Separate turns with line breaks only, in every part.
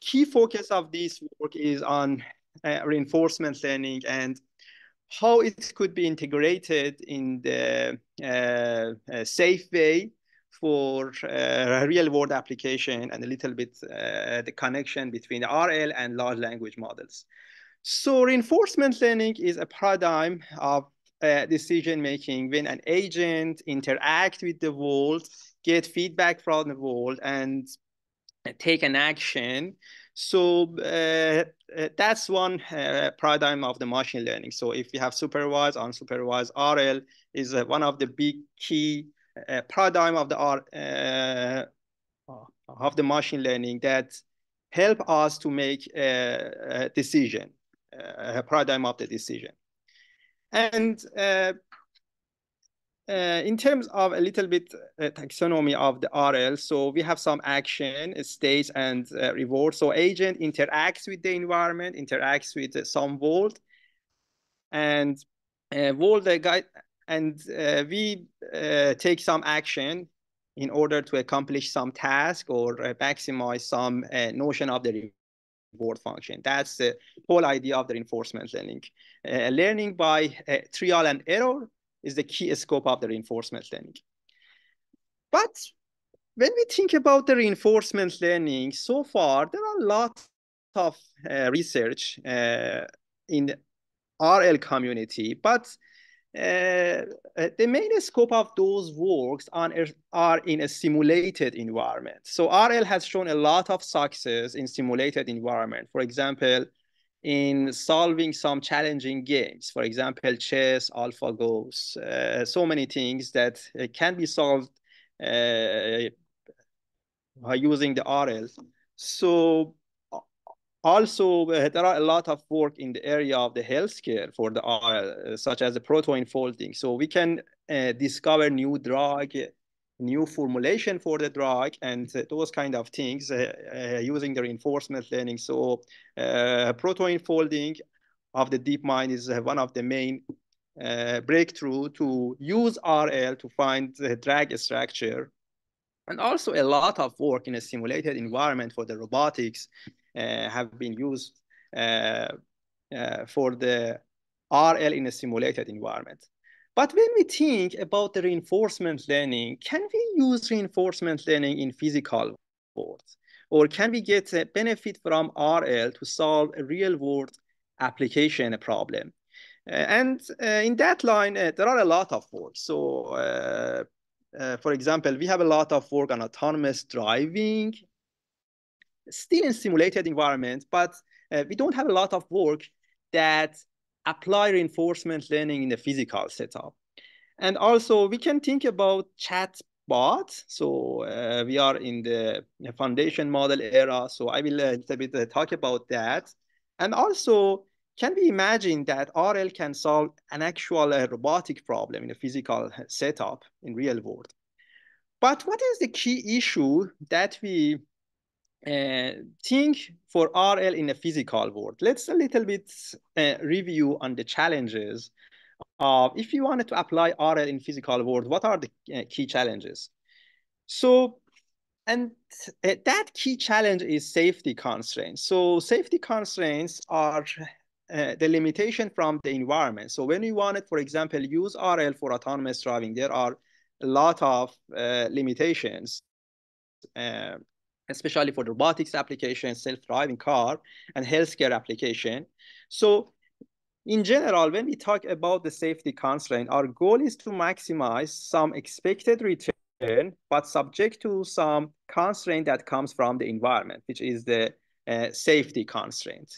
key focus of this work is on uh, reinforcement learning and how it could be integrated in the uh, safe way for uh, real world application and a little bit uh, the connection between RL and large language models. So reinforcement learning is a paradigm of uh, decision making when an agent interact with the world, get feedback from the world, and take an action. So uh, uh that's one uh, paradigm of the machine learning. So if you have supervised, unsupervised, RL is uh, one of the big key uh, paradigm of the R, of the machine learning that help us to make a, a decision, a paradigm of the decision. And uh, uh, in terms of a little bit uh, taxonomy of the RL, so we have some action, states, and uh, reward. So agent interacts with the environment, interacts with uh, some world, and uh, world uh, guide, and uh, we take some action in order to accomplish some task or maximize some notion of the reward function. That's the whole idea of the reinforcement learning. learning by trial and error is the key scope of the reinforcement learning. But when we think about the reinforcement learning, so far, there are a lot of uh, research uh, in RL community, but uh, the main scope of those works on, are in a simulated environment. So RL has shown a lot of success in simulated environment. For example, in solving some challenging games. For example, chess, AlphaGo, uh, so many things that uh, can be solved uh, by using the RL. So also, uh, there are a lot of work in the area of the healthcare for the RL, uh, such as the protein folding. So we can uh, discover new drug, new formulation for the drug and uh, those kind of things uh, uh, using the reinforcement learning. So protein folding of the DeepMind is one of the main breakthrough to use RL to find the drag structure. And also a lot of work in a simulated environment for the robotics have been used for the RL in a simulated environment. But when we think about the reinforcement learning, can we use reinforcement learning in physical worlds? Or can we get a benefit from RL to solve a real world application problem? Uh, and uh, in that line, uh, there are a lot of work. So, uh, uh, for example, we have a lot of work on autonomous driving, still in simulated environment, but uh, we don't have a lot of work that apply reinforcement learning in the physical setup. And also we can think about chat bots. So uh, we are in the foundation model era. So I will a little bit uh, talk about that. And also, can we imagine that RL can solve an actual uh, robotic problem in a physical setup in real world? But what is the key issue that we uh, think for RL in a physical world. Let's a little bit uh, review on the challenges of if you wanted to apply RL in physical world, what are the uh, key challenges? So, and uh, that key challenge is safety constraints. So safety constraints are uh, the limitation from the environment. So when you wanted, for example, use RL for autonomous driving, there are a lot of uh, limitations especially for robotics application, self-driving car, and healthcare application. So in general, when we talk about the safety constraint, our goal is to maximize some expected return, but subject to some constraint that comes from the environment, which is the uh, safety constraint.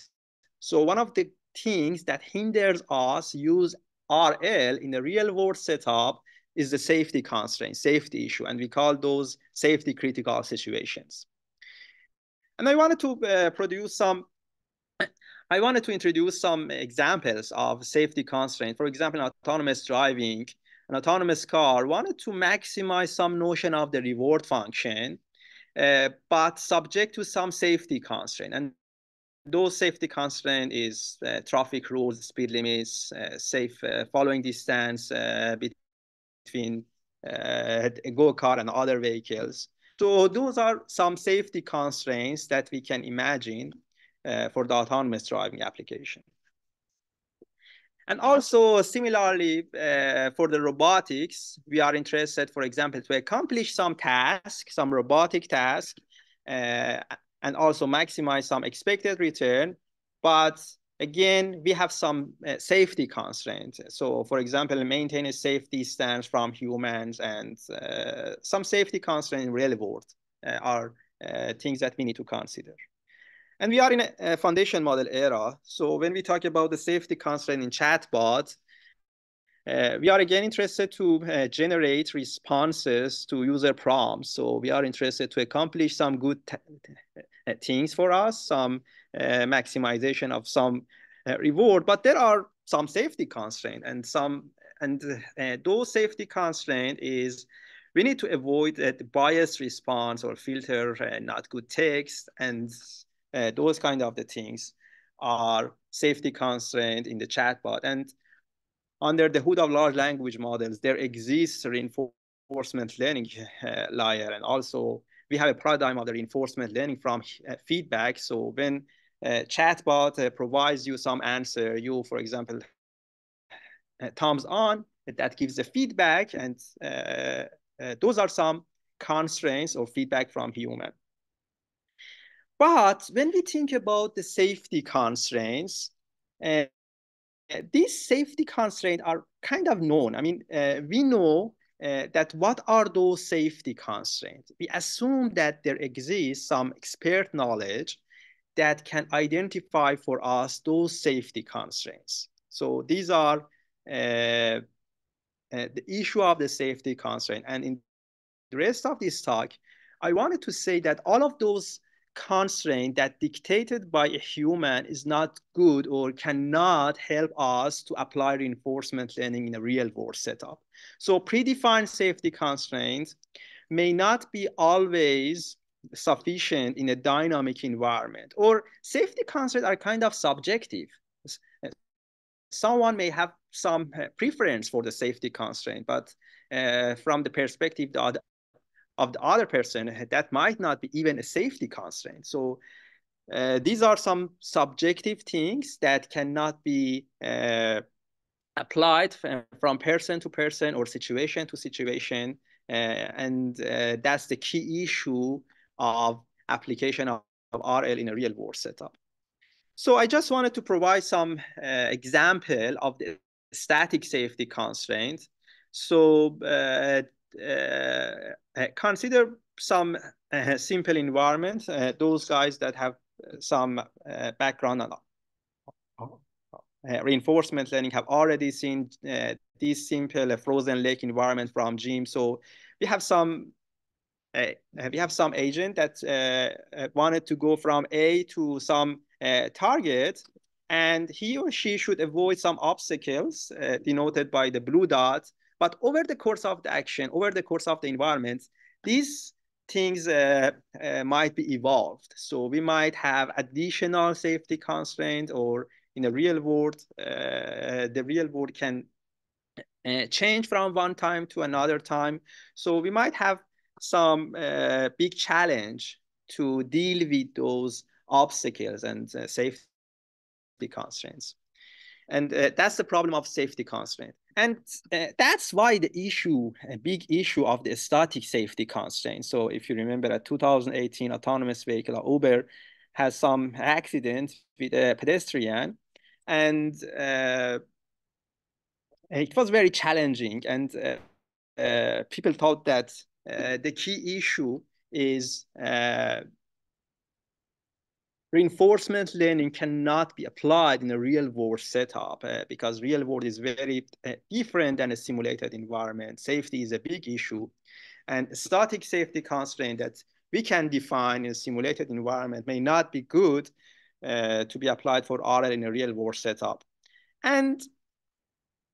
So one of the things that hinders us use RL in a real world setup is the safety constraint, safety issue, and we call those safety critical situations. And I wanted to uh, produce some, I wanted to introduce some examples of safety constraint. For example, autonomous driving, an autonomous car wanted to maximize some notion of the reward function, uh, but subject to some safety constraint. And those safety constraint is uh, traffic rules, speed limits, uh, safe uh, following distance uh, between uh, ego car and other vehicles. So those are some safety constraints that we can imagine uh, for the autonomous driving application. And also similarly uh, for the robotics, we are interested, for example, to accomplish some task, some robotic task, uh, and also maximize some expected return. But again, we have some uh, safety constraints. So for example, maintain a safety stance from humans and uh, some safety constraints in real world uh, are uh, things that we need to consider. And we are in a, foundation model era. So when we talk about the safety constraint in chatbot, uh, we are again interested to uh, generate responses to user prompts. So we are interested to accomplish some good uh, things for us, some maximization of some uh, reward, but there are some safety constraints and some, and uh, those safety constraint is we need to avoid the biased response or filter not good text and those kind of the things are safety constraint in the chatbot. And under the hood of large language models, there exists reinforcement learning uh, layer. And also we have a paradigm of the reinforcement learning from uh, feedback. So when chatbot uh, provides you some answer, you, for example, uh, thumbs on, that gives the feedback. And uh, those are some constraints or feedback from human. But when we think about the safety constraints, uh, these safety constraints are kind of known. I mean, uh, we know uh, that what are those safety constraints? We assume that there exists some expert knowledge that can identify for us those safety constraints. So these are uh, uh the issue of the safety constraint. And in the rest of this talk, I wanted to say that all of those constraints that dictated by a human is not good or cannot help us to apply reinforcement learning in a real world setup. So predefined safety constraints may not be always sufficient in a dynamic environment or safety constraints are kind of subjective. Someone may have some uh, preference for the safety constraint, but uh, from the perspective of the other person, that might not be even a safety constraint. So uh, these are some subjective things that cannot be uh, applied from person to person or situation to situation. Uh, and uh, that's the key issue of application of, of, RL in a real world setup. So I just wanted to provide some uh, example of the static safety constraint. So uh, uh, uh, consider some uh, simple environments, those guys that have some background on reinforcement learning have already seen this simple frozen lake environment from Gym. So we have some uh, we have some agent that uh, wanted to go from A to some uh, target, and he or she should avoid some obstacles denoted by the blue dot but over the course of the action, over the course of the environment, these things uh, uh, might be evolved. So we might have additional safety constraints or in the real world, uh, the real world can uh, change from one time to another time. So we might have some uh, big challenge to deal with those obstacles and uh, safety constraints. And that's the problem of safety constraint. And uh, that's why the issue, a big issue of the static safety constraint. So if you remember a 2018 autonomous vehicle, Uber, has some accident with a pedestrian and uh, it was very challenging. And uh, uh people thought that uh, the key issue is uh, reinforcement learning cannot be applied in a real world setup uh, because real world is very uh, different than a simulated environment. Safety is a big issue and static safety constraint that we can define in a simulated environment may not be good uh, to be applied for RL in a real world setup. And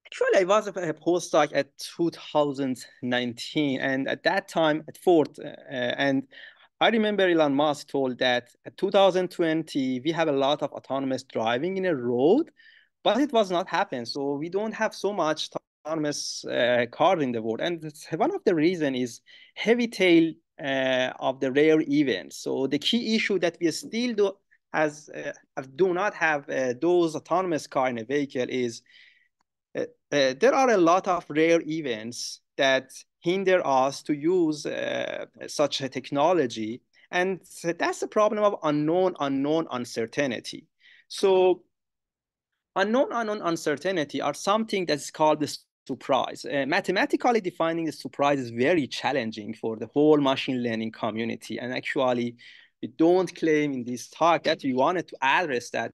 actually I was a postdoc at 2019 and at that time at Ford uh, and I remember Elon Musk told that at 2020 we have a lot of autonomous driving in a road, but it was not happen. So we don't have so much autonomous uh, cars in the world, and one of the reason is heavy tail uh, of the rare events. So the key issue that we still do has uh, do not have uh, those autonomous car in a vehicle is uh, uh, there are a lot of rare events that hinder us to use uh, such a technology. And that's the problem of unknown, unknown uncertainty. So unknown, unknown uncertainty are something that's called the surprise. Uh, mathematically defining the surprise is very challenging for the whole machine learning community. And actually, we don't claim in this talk that we wanted to address that.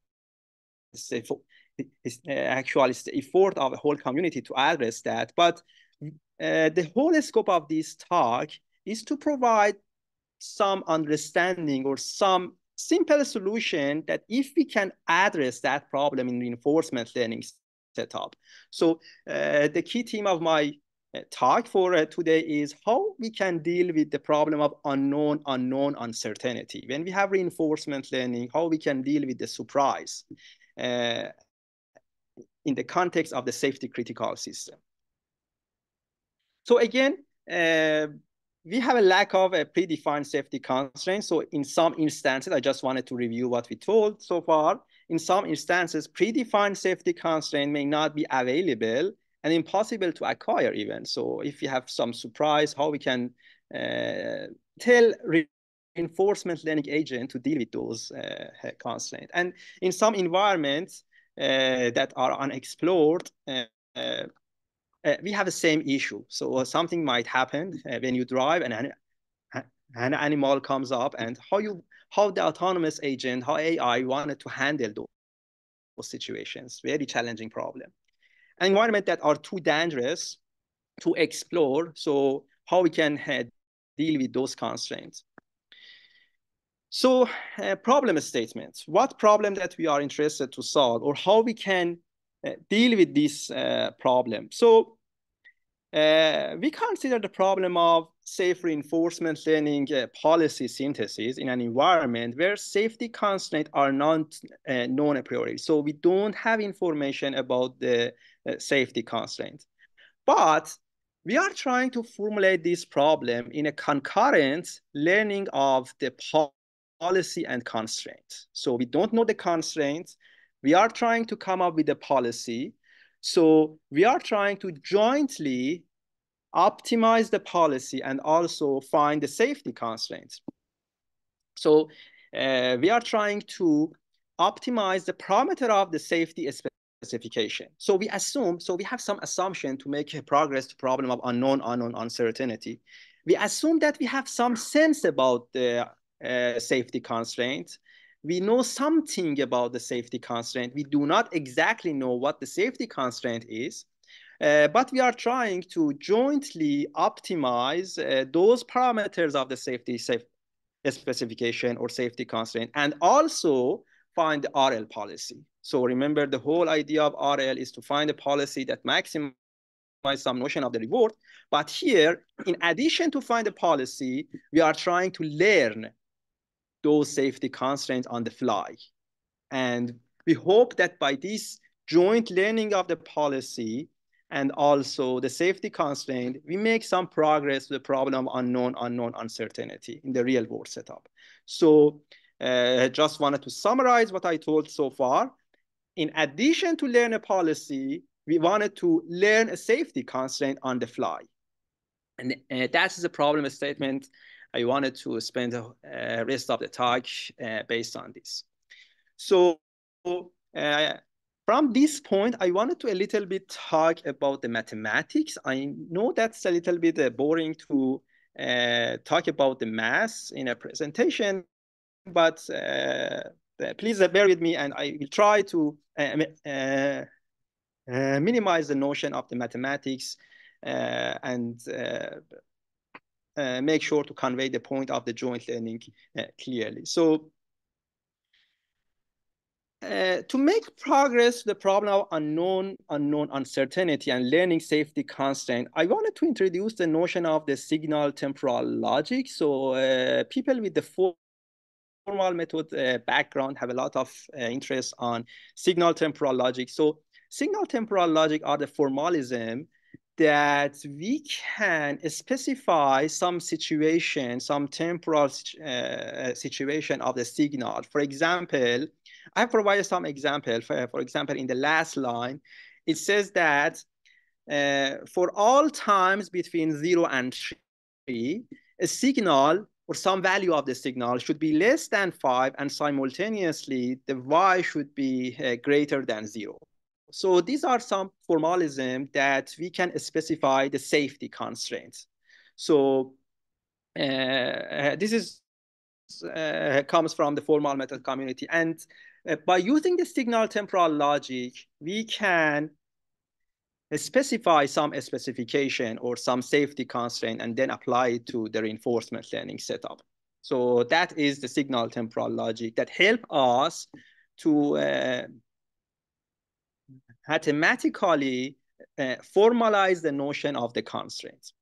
It's, uh, actually the effort of the whole community to address that. But uh, the whole scope of this talk is to provide some understanding or some simple solution that if we can address that problem in reinforcement learning setup. So uh, the key theme of my uh, talk for uh, today is how we can deal with the problem of unknown, unknown uncertainty. When we have reinforcement learning, how we can deal with the surprise uh, in the context of the safety critical system. So again, uh, we have a lack of a predefined safety constraint. So in some instances, I just wanted to review what we told so far. In some instances, predefined safety constraint may not be available and impossible to acquire even. So if you have some surprise, how we can uh, tell reinforcement learning agent to deal with those uh, constraints. And in some environments that are unexplored, uh, uh, uh, we have the same issue. So uh, something might happen uh, when you drive and an, an animal comes up and how you how the autonomous agent, how AI wanted to handle those, those situations. Very challenging problem. Environment that are too dangerous to explore. So how we can uh, deal with those constraints. So uh, problem statements, what problem that we are interested to solve or how we can uh, deal with this uh, problem. So uh, we consider the problem of safe reinforcement learning uh, policy synthesis in an environment where safety constraints are not uh, known a priori. So we don't have information about the safety constraints. But we are trying to formulate this problem in a concurrent learning of the policy and constraints. So we don't know the constraints, we are trying to come up with a policy. So we are trying to jointly optimize the policy and also find the safety constraints. So uh, we are trying to optimize the parameter of the safety specification. So we assume, so we have some assumption to make progress to problem of unknown, unknown uncertainty. We assume that we have some sense about the uh, safety constraint. we know something about the safety constraint. We do not exactly know what the safety constraint is, uh, but we are trying to jointly optimize uh, those parameters of the safety safe specification or safety constraint and also find the RL policy. So remember the whole idea of RL is to find a policy that maximizes some notion of the reward. But here, in addition to find a policy, we are trying to learn those safety constraints on the fly. And we hope that by this joint learning of the policy and also the safety constraint, we make some progress with the problem of unknown, unknown uncertainty in the real world setup. So uh, just wanted to summarize what I told so far. In addition to learn a policy, we wanted to learn a safety constraint on the fly. And uh, that is a problem statement I wanted to spend the uh, rest of the talk uh, based on this. So uh, from this point, I wanted to a little bit talk about the mathematics. I know that's a little bit uh, boring to uh, talk about the math in a presentation, but uh, please bear with me and I will try to minimize the notion of the mathematics and uh, make sure to convey the point of the joint learning uh, clearly. So uh, to make progress the problem of unknown, unknown uncertainty and learning safety constraint, I wanted to introduce the notion of the signal temporal logic. So uh, people with the formal method uh, background have a lot of uh, interest on signal temporal logic. So signal temporal logic are the formalism that we can specify some situation, some temporal uh, situation of the signal. For example, I provided some example. For, for example, in the last line, it says that uh, for all times between zero and three, a signal or some value of the signal should be less than five and simultaneously the y should be uh, greater than zero. So these are some formalism that we can specify the safety constraints. So uh, this is uh, comes from the formal method community. And uh, by using the signal temporal logic, we can specify some specification or some safety constraint and then apply it to the reinforcement learning setup. So that is the signal temporal logic that help us to uh, mathematically uh, formalize the notion of the constraints.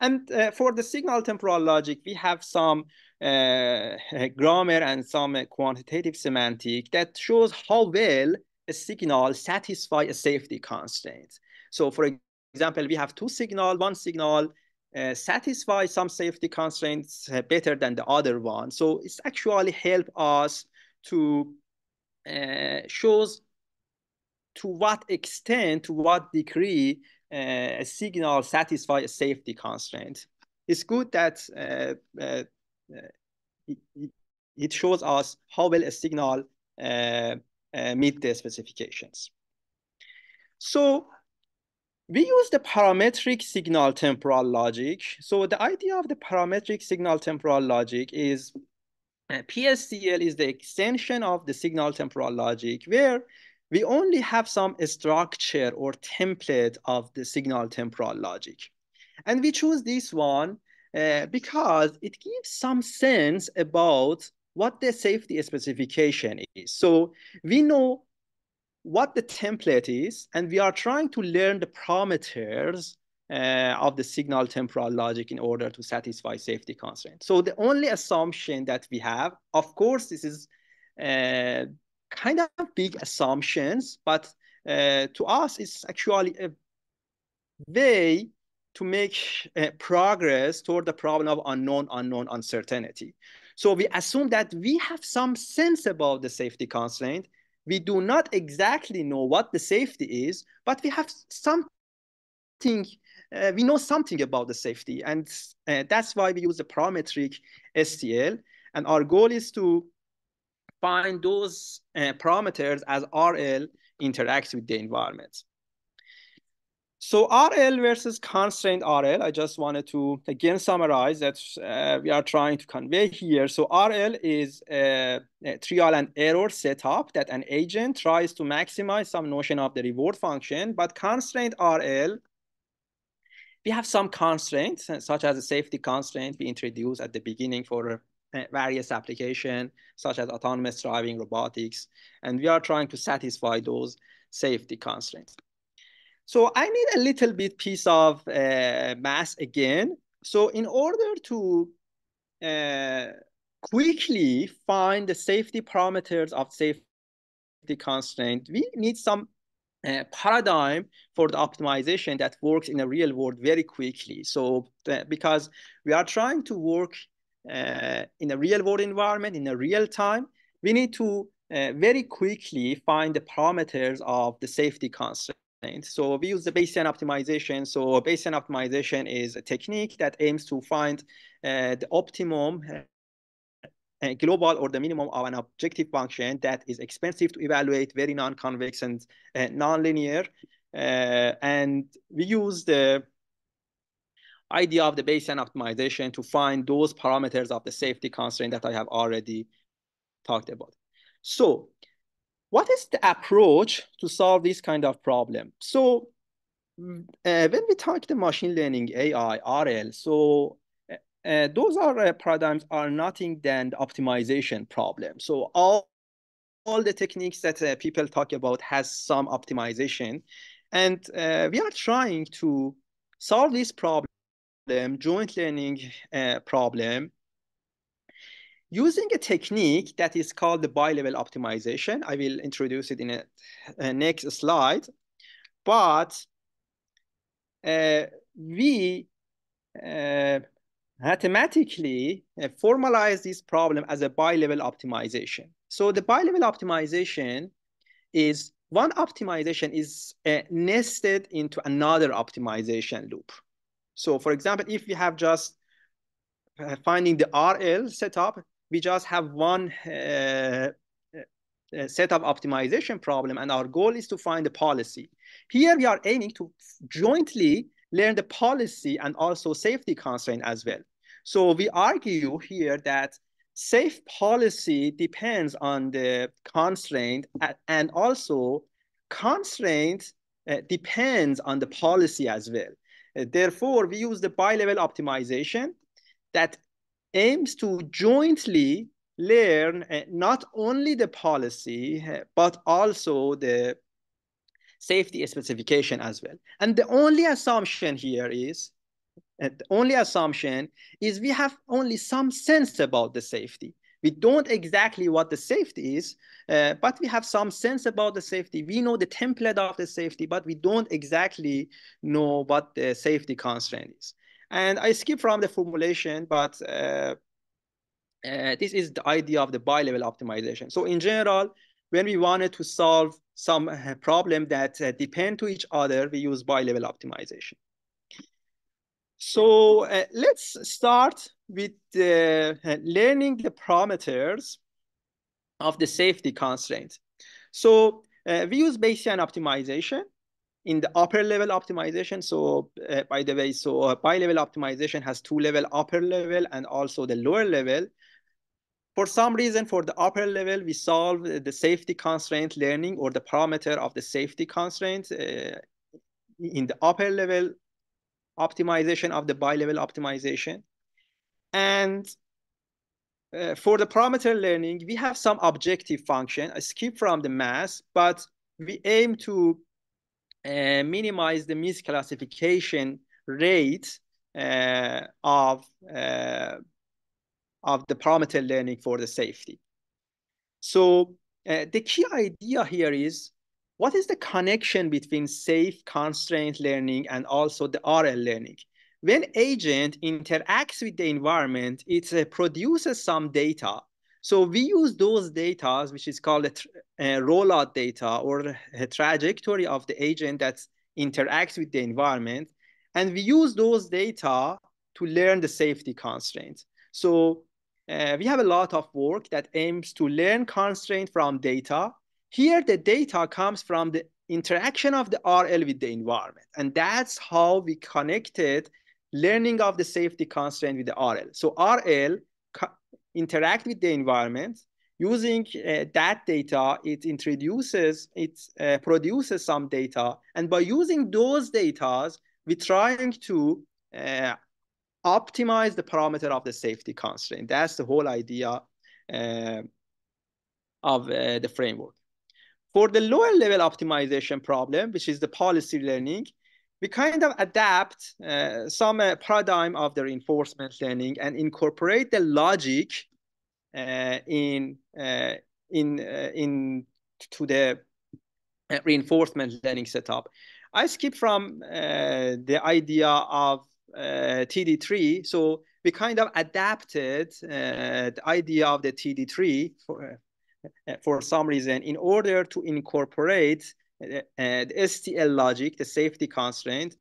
And uh, for the signal temporal logic, we have some uh, grammar and some quantitative semantic that shows how well a signal satisfy a safety constraint. So for example, we have two signal, one signal uh, satisfy some safety constraints uh, better than the other one. So it's actually help us to uh, shows to what extent, to what degree uh, a signal satisfies a safety constraint. It's good that uh, uh, it, it, shows us how well a signal uh, meet the specifications. So we use the parametric signal temporal logic. So the idea of the parametric signal temporal logic is uh, PSTL is the extension of the signal temporal logic where we only have some structure or template of the signal temporal logic. And we choose this one uh, because it gives some sense about what the safety specification is. So we know what the template is, and we are trying to learn the parameters uh, of the signal temporal logic in order to satisfy safety constraints. So the only assumption that we have, of course, this is uh, kind of big assumptions, but uh, to us, it's actually a way to make uh, progress toward the problem of unknown, unknown uncertainty. So we assume that we have some sense about the safety constraint. We do not exactly know what the safety is, but we have something, uh, we know something about the safety. And uh, that's why we use the parametric STL. And our goal is to find those uh, parameters as RL interacts with the environment. So RL versus constraint RL, I just wanted to again summarize that uh, we are trying to convey here. So RL is a, a, trial and error setup that an agent tries to maximize some notion of the reward function, but constraint RL, we have some constraints such as a safety constraint we introduced at the beginning for uh, various application such as autonomous driving, robotics, and we are trying to satisfy those safety constraints. So I need a little bit piece of uh, math again. So in order to uh, quickly find the safety parameters of safety constraint, we need some uh, paradigm for the optimization that works in the real world very quickly. So because we are trying to work uh, in a real world environment in a real time, we need to uh, very quickly find the parameters of the safety constraint. So we use the Bayesian optimization. So Bayesian optimization is a technique that aims to find uh, the optimum uh, global or the minimum of an objective function that is expensive to evaluate, very non-convex and uh, non-linear. Uh, and we use the idea of the Bayesian optimization to find those parameters of the safety constraint that I have already talked about. So what is the approach to solve this kind of problem? So uh, when we talk the machine learning, AI, RL, so uh, uh, those are uh, paradigms are nothing than the optimization problem. So all, all the techniques that uh, people talk about has some optimization. And uh, we are trying to solve this problem, joint learning problem, using a technique that is called the bi-level optimization. I will introduce it in a, a next slide. But uh, we uh, mathematically uh, formalize this problem as a bi-level optimization. So the bi-level optimization is one optimization is uh, nested into another optimization loop. So for example, if we have just uh, finding the RL setup, we just have one uh, uh, set optimization problem and our goal is to find the policy. Here we are aiming to jointly learn the policy and also safety constraint as well. So we argue here that safe policy depends on the constraint and also constraint uh, depends on the policy as well. Uh, therefore, we use the bi-level optimization that aims to jointly learn uh, not only the policy, uh, but also the safety specification as well. And the only assumption here is, the only assumption is we have only some sense about the safety. We don't exactly what the safety is, uh, but we have some sense about the safety. We know the template of the safety, but we don't exactly know what the safety constraint is. And I skip from the formulation, but uh, uh, this is the idea of the bi-level optimization. So in general, when we wanted to solve some uh, problem that uh, depend to each other, we use bi-level optimization. So uh, let's start with uh, learning the parameters of the safety constraint. So uh, we use Bayesian optimization in the upper level optimization. So by the way, so bi-level optimization has two level, upper level and also the lower level. For some reason, for the upper level, we solve the safety constraint learning or the parameter of the safety constraint uh, in the upper level optimization of the bi-level optimization. And uh, for the parameter learning, we have some objective function, I skip from the mass, but we aim to uh, minimize the misclassification rate uh, of uh, of the parameter learning for the safety. So uh, the key idea here is what is the connection between safe constraint learning and also the RL learning? When agent interacts with the environment, it uh, produces some data. So we use those data, which is called a uh, rollout data or a trajectory of the agent that interacts with the environment. And we use those data to learn the safety constraints. So uh, we have a lot of work that aims to learn constraint from data. Here, the data comes from the interaction of the RL with the environment. And that's how we connected learning of the safety constraint with the RL. So RL interact with the environment. Using uh, that data, it introduces, it uh, produces some data. And by using those data, we're trying to uh, optimize the parameter of the safety constraint. That's the whole idea uh, of uh, the framework. For the lower level optimization problem, which is the policy learning, we kind of adapt uh, some uh, paradigm of the reinforcement learning and incorporate the logic uh, in uh, in in to the reinforcement learning setup. I skip from the idea of uh, TD3. So we kind of adapted uh, the idea of the TD3 for, uh, for some reason in order to incorporate the STL logic, the safety constraint,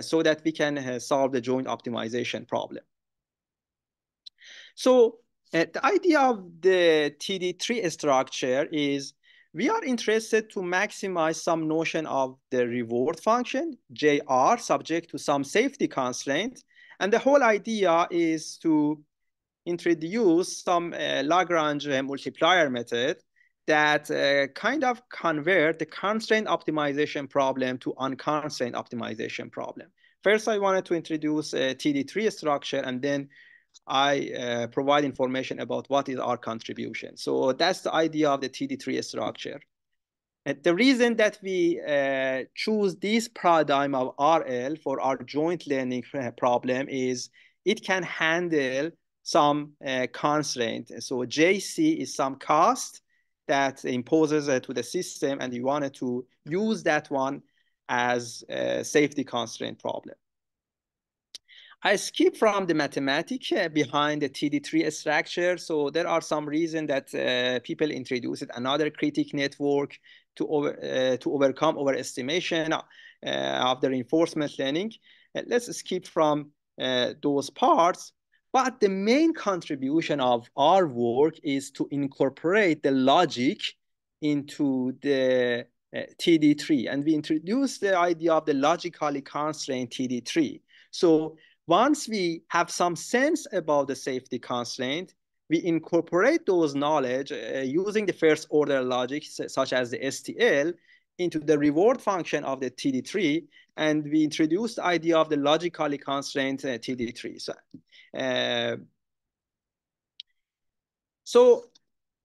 so that we can solve the joint optimization problem. So uh, the idea of the TD3 structure is we are interested to maximize some notion of the reward function, JR, subject to some safety constraint. And the whole idea is to introduce some uh, Lagrange uh, multiplier method that uh, kind of convert the constraint optimization problem to unconstrained optimization problem. First, I wanted to introduce a TD3 structure and then I uh, provide information about what is our contribution. So that's the idea of the TD3 structure. And the reason that we uh, choose this paradigm of RL for our joint learning problem is it can handle some uh, constraint. So JC is some cost that imposes uh, to the system and you wanted to use that one as a safety constraint problem. I skip from the mathematics uh, behind the TD3 structure. So there are some reasons that uh, people introduced another critic network to, over, uh, to overcome overestimation uh, of the reinforcement learning. Uh, let's skip from uh, those parts. But the main contribution of our work is to incorporate the logic into the TD3. And we introduced the idea of the logically constrained TD3. So once we have some sense about the safety constraint, we incorporate those knowledge uh, using the first order logic, such as the STL, into the reward function of the TD3, and we introduced the idea of the logically constrained uh, TD3. So, uh, so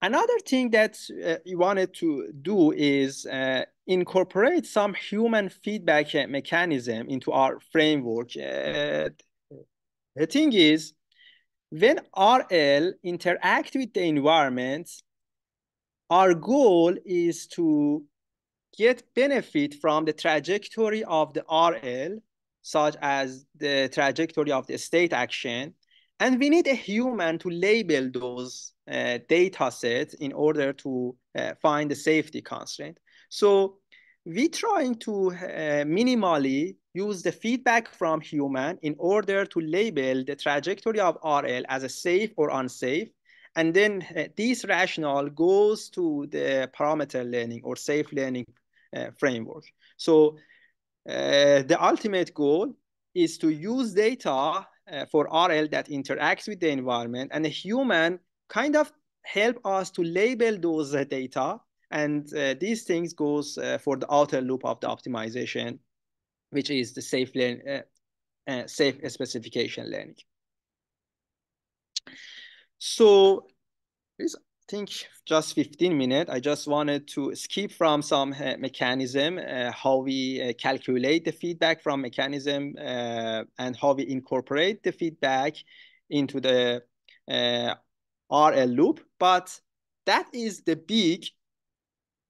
another thing that uh, we wanted to do is uh, incorporate some human feedback mechanism into our framework. Uh, the thing is, when RL interact with the environment, our goal is to get benefit from the trajectory of the RL, such as the trajectory of the state action. And we need a human to label those uh, data sets in order to uh, find the safety constraint. So we trying to uh, minimally use the feedback from human in order to label the trajectory of RL as a safe or unsafe. And then uh, this rationale goes to the parameter learning or safe learning framework. So uh, the ultimate goal is to use data uh, for RL that interacts with the environment and a human kind of help us to label those uh, data and uh, these things goes uh, for the outer loop of the optimization, which is the safe, learn, uh, uh safe specification learning. So think just 15 minutes. I just wanted to skip from some uh, mechanism, uh, how we calculate the feedback from mechanism and how we incorporate the feedback into the RL loop. But that is the big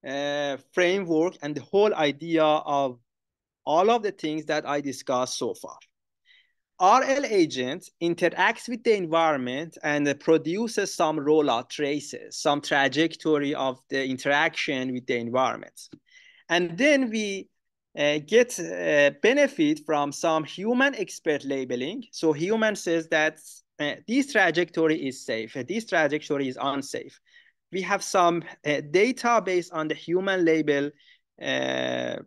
uh, framework and the whole idea of all of the things that I discussed so far. RL agent interacts with the environment and produces some rollout traces, some trajectory of the interaction with the environment. And then we uh, get uh, benefit from some human expert labeling. So human says that uh, this trajectory is safe, this trajectory is unsafe we have some uh, data based on the human label uh,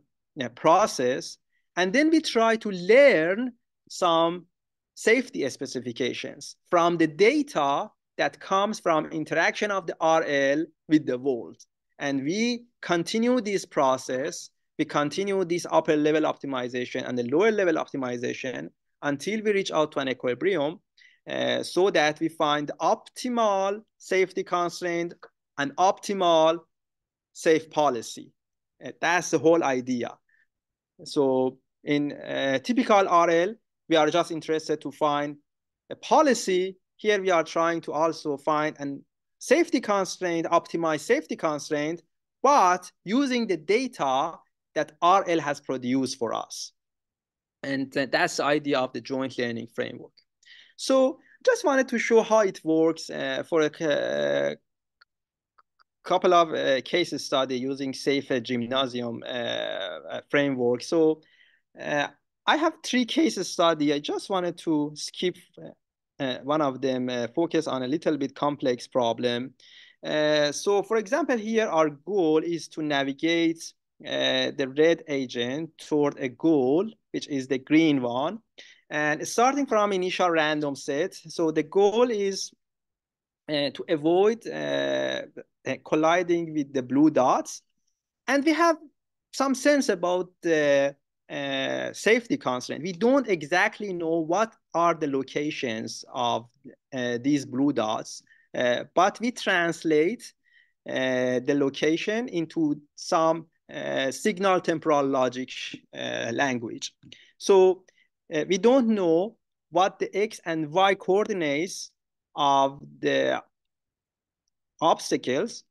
process, and then we try to learn some safety specifications from the data that comes from interaction of the RL with the world. And we continue this process, we continue this upper level optimization and the lower level optimization until we reach out to an equilibrium uh, so that we find optimal safety constraint and optimal safe policy. Uh, that's the whole idea. So in uh, typical RL, we are just interested to find a policy. Here we are trying to also find a safety constraint, optimize safety constraint, but using the data that RL has produced for us. And that's the idea of the joint learning framework. So just wanted to show how it works uh, for a uh, couple of uh, case study using safe gymnasium uh, uh, framework. So uh, I have three case study. I just wanted to skip uh, one of them, focus on a little bit complex problem. so for example, here our goal is to navigate uh, the red agent toward a goal, which is the green one. And starting from initial random set, so the goal is uh, to avoid uh, colliding with the blue dots. And we have some sense about the uh, safety constraint. We don't exactly know what are the locations of uh, these blue dots, uh, but we translate the location into some signal temporal logic language. So uh, we don't know what the x and y coordinates of the obstacles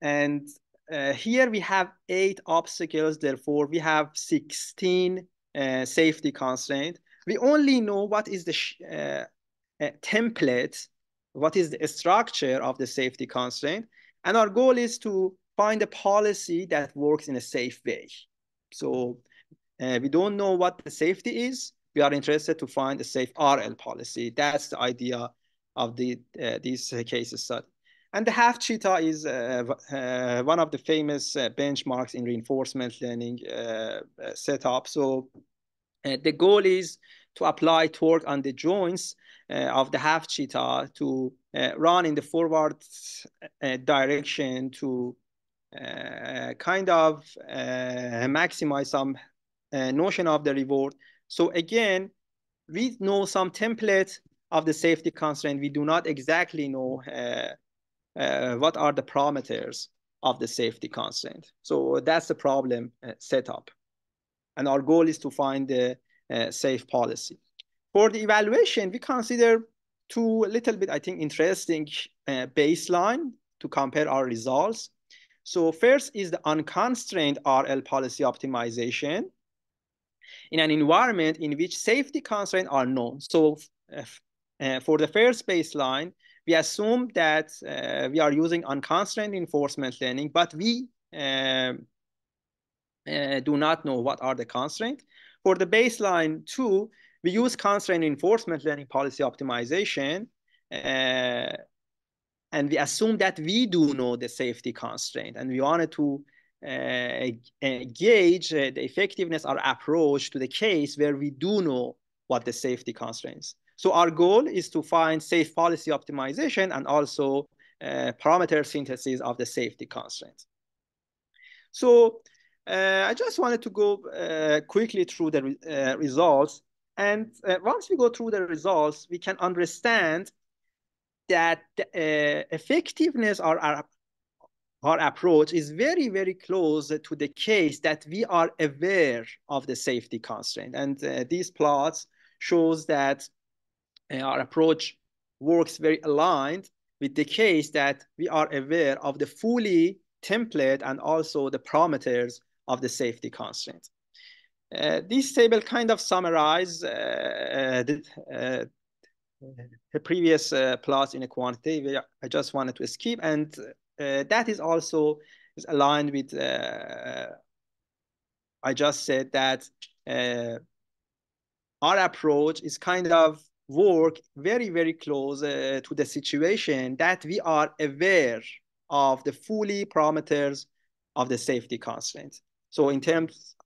and uh, here we have eight obstacles, therefore we have 16 uh, safety constraints. We only know what is the uh, uh, template, what is the structure of the safety constraint. And our goal is to find a policy that works in a safe way. So uh, we don't know what the safety is. We are interested to find a safe RL policy. That's the idea of the uh, these case study. And the half cheetah is uh, uh, one of the famous uh, benchmarks in reinforcement learning uh, uh setup. So uh, the goal is to apply torque on the joints uh, of the half cheetah to run in the forward direction to kind of maximize some notion of the reward. So again, we know some template of the safety constraint. We do not exactly know uh, uh, what are the parameters of the safety constraint. So that's the problem uh, setup. And our goal is to find the uh, safe policy. For the evaluation, we consider two little bit, I think, interesting uh, baseline to compare our results. So first is the unconstrained RL policy optimization in an environment in which safety constraints are known. So uh, for the first baseline, we assume that uh, we are using unconstrained reinforcement learning, but we um, uh, do not know what are the constraints. For the baseline two, we use constraint reinforcement learning policy optimization, uh, and we assume that we do know the safety constraint, and we wanted to uh, uh, gauge uh, the effectiveness or approach to the case where we do know what the safety constraints. So our goal is to find safe policy optimization and also uh, parameter synthesis of the safety constraints. So uh, I just wanted to go uh, quickly through the re uh, results. And uh, once we go through the results, we can understand that the uh, effectiveness of our, our approach is very, very close to the case that we are aware of the safety constraint. And these plots shows that our approach works very aligned with the case that we are aware of the fully template and also the parameters of the safety constraint. Uh, this table kind of summarizes uh, uh, the, uh, the, previous uh, plots in a quantity. I just wanted to skip, and uh, that is also is aligned with. I just said that our approach is kind of work very, very close uh, to the situation that we are aware of the fully parameters of the safety constraints. So in terms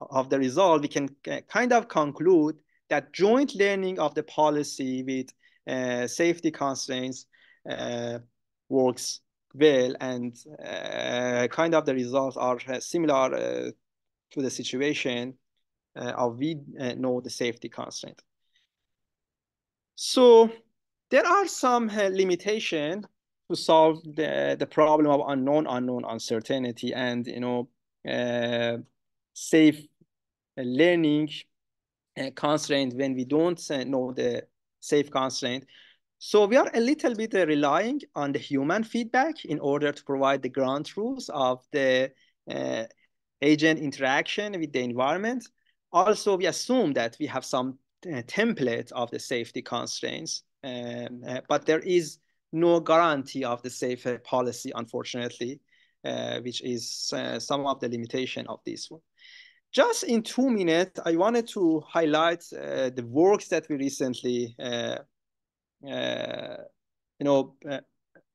of the result, we can uh, kind of conclude that joint learning of the policy with uh, safety constraints uh, works well and uh, kind of the results are uh, similar to the situation of we know the safety constraint. So there are some uh, limitation to solve the, the problem of unknown unknown uncertainty and you know uh, safe learning uh, constraint when we don't uh, know the safe constraint. So we are a little bit uh, relying on the human feedback in order to provide the ground truths of the uh, agent interaction with the environment. Also, we assume that we have some template of the safety constraints, um, uh, but there is no guarantee of the safe policy, unfortunately, uh, which is some of the limitation of this one. Just in two minutes, I wanted to highlight the works that we recently you know, uh,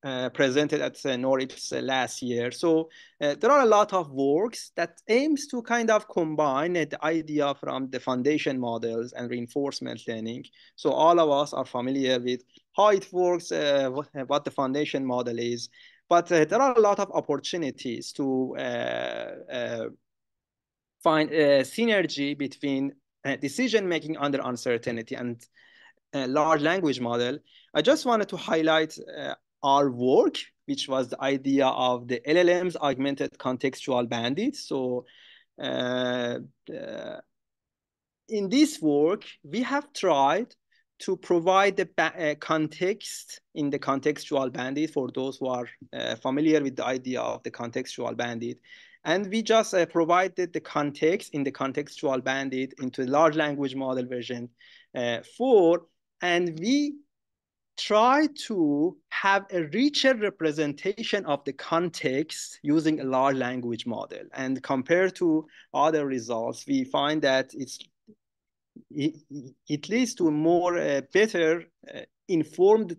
uh, presented at uh, NeurIPS uh, last year. So uh, there are a lot of works that aims to kind of combine the idea from the foundation models and reinforcement learning. So all of us are familiar with how it works, uh, what the foundation model is, but there are a lot of opportunities to find a synergy between decision making under uncertainty and large language model. I just wanted to highlight uh, our work, which was the idea of the LLM's augmented contextual bandit. So uh, uh, in this work, we have tried to provide the uh, context in the contextual bandit for those who are uh, familiar with the idea of the contextual bandit. And we just uh, provided the context in the contextual bandit into the large language model version uh, 4. And we try to have a richer representation of the context using a large language model. And compared to other results, we find that it's it, it leads to a more uh, better uh, informed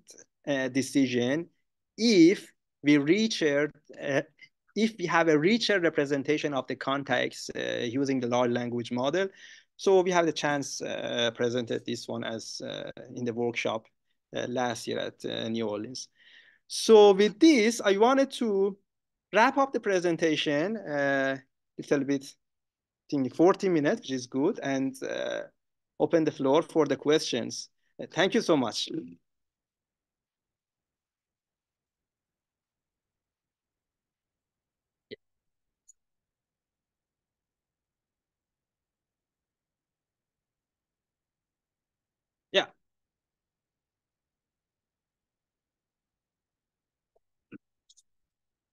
uh, decision if we reach uh, if we have a richer representation of the context uh, using the large language model. So we have the chance uh, presented this one as in the workshop Uh, last year at uh, New Orleans. So with this, I wanted to wrap up the presentation uh, a little bit, I think 40 minutes, which is good, and open the floor for the questions. Thank you so much.